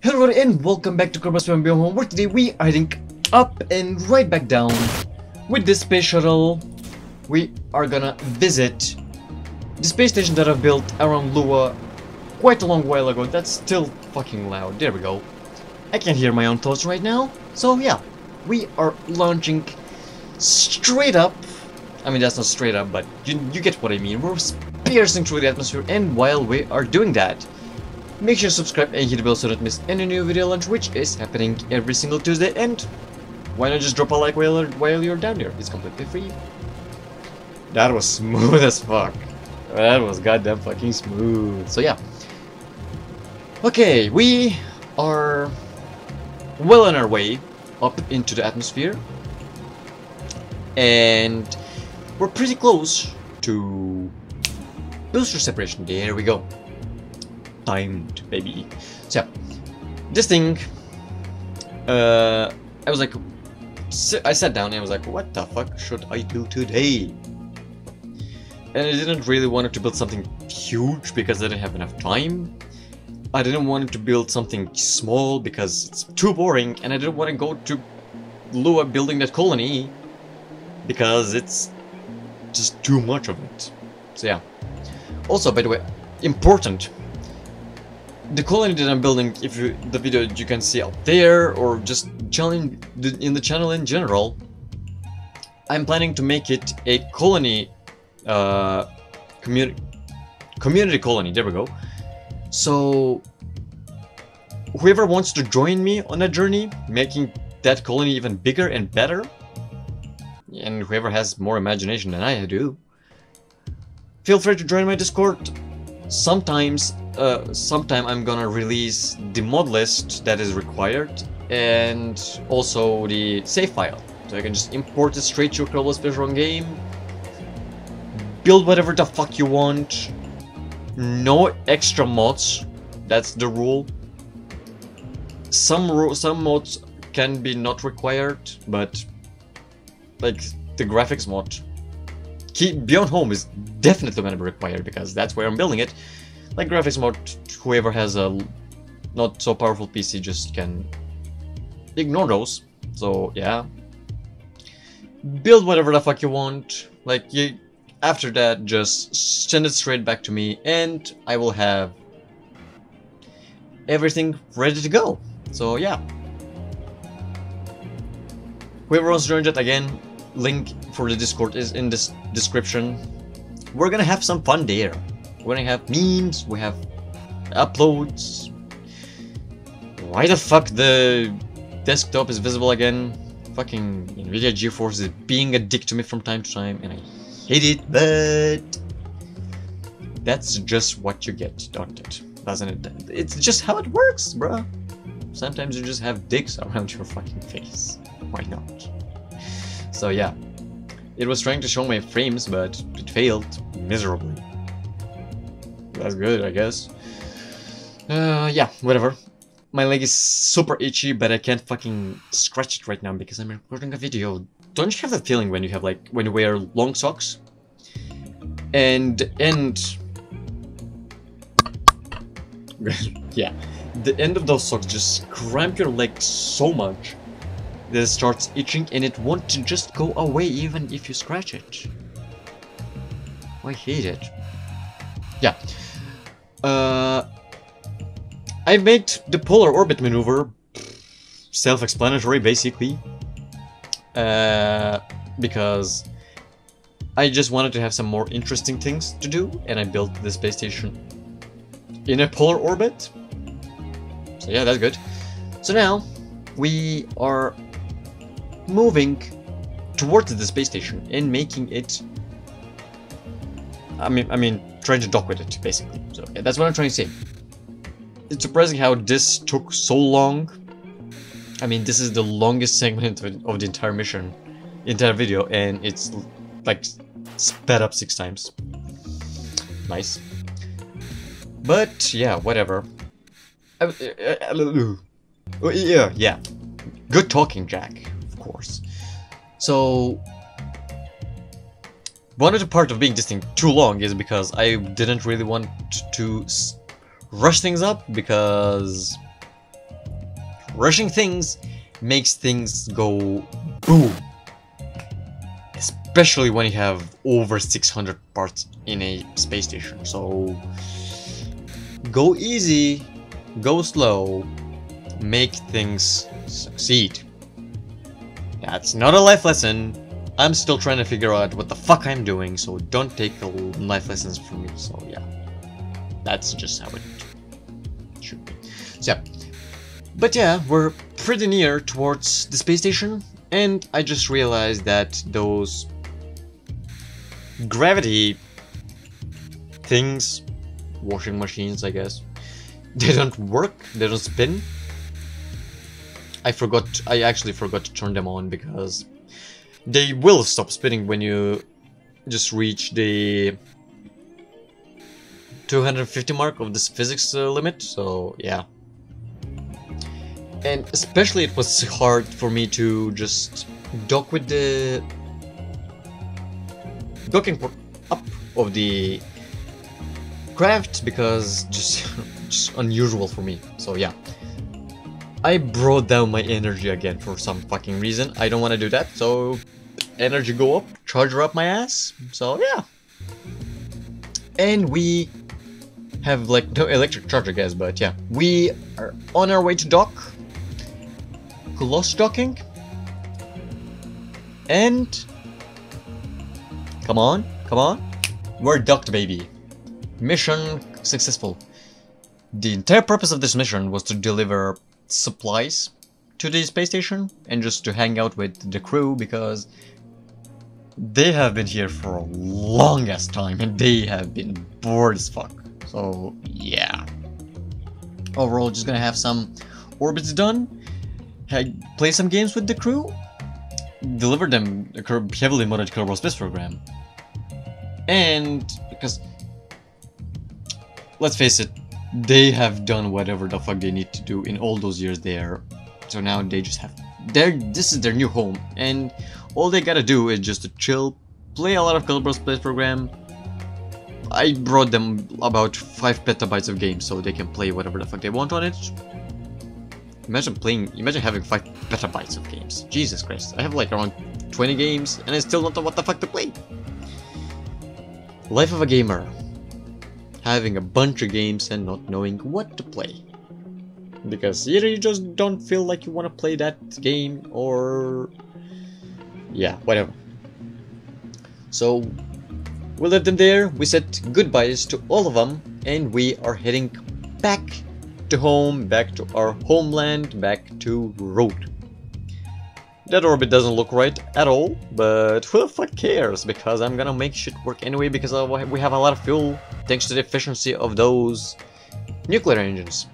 Hello everybody and welcome back to Kerbal Space Beyond Home where today we are heading up and right back down with this space shuttle. We are gonna visit the space station that I've built around Lua quite a long while ago. That's still fucking loud. There we go. I can't hear my own thoughts right now. So yeah, we are launching straight up. I mean that's not straight up, but you, you get what I mean. We're piercing through the atmosphere and while we are doing that, Make sure to subscribe and hit the bell so you don't miss any new video launch which is happening every single Tuesday and why not just drop a like while, while you're down there, it's completely free. That was smooth as fuck. That was goddamn fucking smooth. So yeah. Okay, we are well on our way up into the atmosphere and we're pretty close to booster separation. There we go timed, baby. So, this thing, uh, I was like, I sat down and I was like, what the fuck should I do today? And I didn't really want to build something huge because I didn't have enough time. I didn't want to build something small because it's too boring, and I didn't want to go to Lua building that colony because it's just too much of it. So yeah. Also, by the way, important the colony that I'm building, if you, the video you can see out there, or just chilling in the channel in general, I'm planning to make it a colony, uh, community, community colony, there we go. So, whoever wants to join me on a journey, making that colony even bigger and better, and whoever has more imagination than I do, feel free to join my Discord. Sometimes uh, sometime I'm gonna release the mod list that is required and also the save file. So I can just import it straight to your Kerbal Space Run game, build whatever the fuck you want, no extra mods, that's the rule. Some some mods can be not required, but like the graphics mod. Keep Beyond Home is definitely gonna be required because that's where I'm building it like graphics mod, whoever has a not so powerful PC just can ignore those. So yeah, build whatever the fuck you want. Like you, after that, just send it straight back to me, and I will have everything ready to go. So yeah. Whoever wants to join that again, link for the Discord is in this description. We're gonna have some fun there. Gonna have memes, we have uploads. Why the fuck the desktop is visible again? Fucking Nvidia GeForce is being a dick to me from time to time, and I hate it, but that's just what you get, don't it? Doesn't it? It's just how it works, bruh. Sometimes you just have dicks around your fucking face. Why not? So yeah, it was trying to show my frames, but it failed miserably that's good, I guess. Uh, yeah, whatever. My leg is super itchy, but I can't fucking scratch it right now because I'm recording a video. Don't you have that feeling when you have like, when you wear long socks? And, and... yeah, the end of those socks just cramp your leg so much that it starts itching and it won't just go away even if you scratch it. I hate it. Yeah, uh, I made the polar orbit maneuver self-explanatory, basically. Uh, because I just wanted to have some more interesting things to do, and I built the space station in a polar orbit. So yeah, that's good. So now, we are moving towards the space station and making it... I mean, I mean, trying to dock with it, basically. So yeah, that's what I'm trying to say. It's surprising how this took so long. I mean, this is the longest segment of the entire mission, entire video, and it's like sped up six times. Nice. But yeah, whatever. Uh, uh, uh, yeah, yeah. Good talking, Jack, of course. So one of the part of being this thing too long is because I didn't really want to rush things up because rushing things makes things go boom. Especially when you have over 600 parts in a space station. So go easy, go slow, make things succeed. That's not a life lesson. I'm still trying to figure out what the fuck I'm doing, so don't take the life lessons from me. So yeah, that's just how it should be. So yeah, but yeah, we're pretty near towards the space station, and I just realized that those gravity things, washing machines, I guess, they don't work, they don't spin. I forgot, I actually forgot to turn them on because they will stop spinning when you just reach the 250 mark of this physics uh, limit, so yeah. And especially it was hard for me to just dock with the docking up of the craft because just just unusual for me. So yeah. I brought down my energy again for some fucking reason. I don't want to do that, so energy go up, charger up my ass. So yeah. And we have like no electric charger guys, but yeah. We are on our way to dock. Close docking. And come on, come on. We're docked baby. Mission successful. The entire purpose of this mission was to deliver supplies to the space station and just to hang out with the crew because they have been here for a longest time and they have been bored as fuck. So yeah. Overall, just gonna have some orbits done, play some games with the crew, deliver them a heavily modded Kerbal Space Program. And because let's face it, they have done whatever the fuck they need to do in all those years there. So now they just have their this is their new home and all they gotta do is just to chill, play a lot of Kerbal Play Program. I brought them about 5 petabytes of games so they can play whatever the fuck they want on it. Imagine playing, imagine having 5 petabytes of games. Jesus Christ, I have like around 20 games and I still don't know what the fuck to play. Life of a gamer having a bunch of games and not knowing what to play. Because either you just don't feel like you want to play that game or... Yeah, whatever. So, we left them there, we said goodbyes to all of them, and we are heading back to home, back to our homeland, back to Rald. That orbit doesn't look right at all, but who the fuck cares, because I'm gonna make shit work anyway because we have a lot of fuel, thanks to the efficiency of those nuclear engines.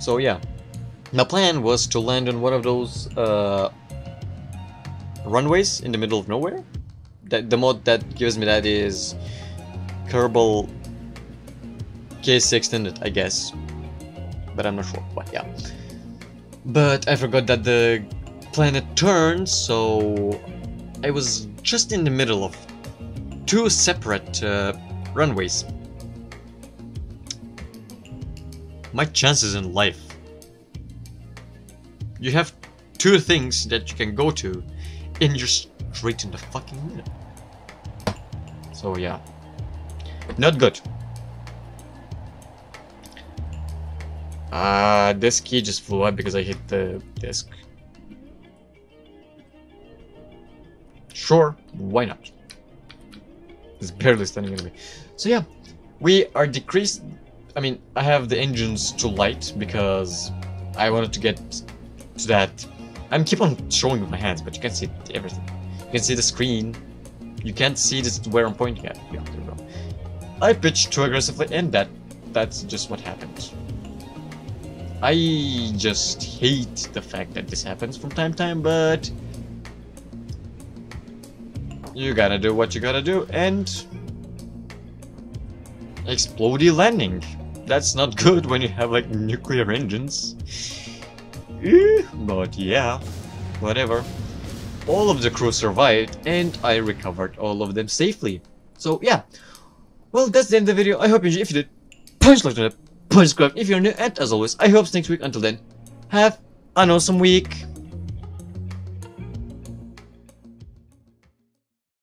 So yeah, my plan was to land on one of those uh, runways in the middle of nowhere. That The mod that gives me that is Kerbal KSC Extended, I guess. But I'm not sure, but yeah. But I forgot that the planet turned, so I was just in the middle of two separate uh, runways. My chances in life. You have two things that you can go to, and you're straight in the fucking middle. So yeah, not good. Ah, uh, this key just flew up because I hit the disk. Sure, why not? It's barely standing in. So yeah, we are decreased. I mean, I have the engines to light because I wanted to get to that. I'm keep on showing with my hands, but you can see everything. You can see the screen. You can't see this where I'm pointing at. Yeah, there we go. I pitched too aggressively, and that that's just what happened. I just hate the fact that this happens from time to time, but you gotta do what you gotta do and explodey landing. That's not good when you have like nuclear engines. but yeah, whatever. All of the crew survived and I recovered all of them safely. So yeah, well that's the end of the video. I hope you enjoyed. If you did, punch like that, punch subscribe if you're new and as always, I hope next week. Until then, have an awesome week.